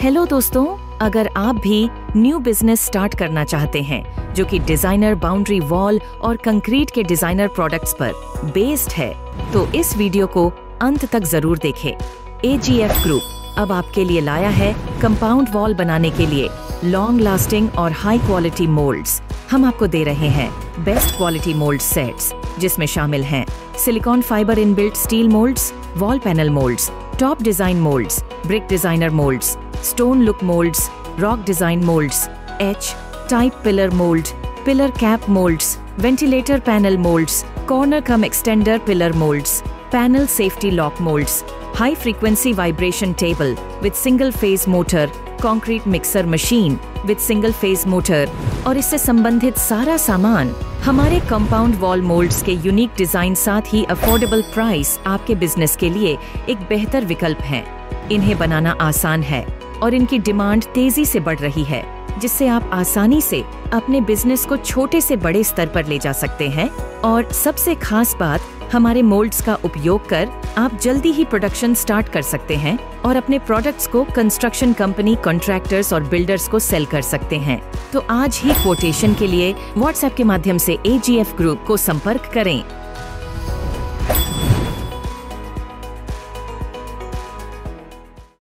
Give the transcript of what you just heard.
Hello दोस्तों, अगर आप भी न्यू बिज़नेस स्टार्ट करना चाहते हैं, जो कि डिज़ाइनर बाउंड्री वॉल और कंक्रीट के डिज़ाइनर प्रोडक्ट्स पर बेस्ड है तो इस वीडियो को अंत तक ज़रूर देखें। एजीएफ ग्रुप अब आपके लिए लाया है कंपाउंड वॉल बनाने के लिए लॉन्ग लास्टिंग और हाई क्वालिटी मोल्ड्स हम आपको दे रहे हैं बेस्ट क्वालिटी मोल्ड सेट्स जिसमें शामिल हैं silicone fibre inbuilt steel moulds wall panel moulds top design moulds brick designer moulds stone look moulds rock design moulds H type pillar mould pillar cap moulds ventilator panel moulds corner cum extender pillar moulds panel safety lock moulds high frequency vibration table with single phase motor concrete mixer machine with single phase motor और इससे संबंधित सारा सामान हमारे compound wall moulds के unique design साथ ही affordable price आपके बिज़नेस के लिए एक बेहतर विकल्प है। इन्हें बनाना आसान है। और इनकी डिमांड तेज़ी से बढ़ रही है, जिससे आप आसानी से अपने बिज़नेस को छोटे से बड़े स्तर पर ले जा सकते हैं। और सबसे खास बात, हमारे मोल्ड्स का उपयोग कर आप जल्दी ही प्रोडक्शन स्टार्ट कर सकते हैं और अपने प्रोडक्ट्स को कंस्ट्रक्शन कंपनी कॉन्ट्रैक्टर्स और बिल्डर्स को सेल कर सकते हैं। तो आज ही कोटेशन के लिए व्हाट्सएप के माध्यम से एजीएफ ग्रुप को संपर्क करें।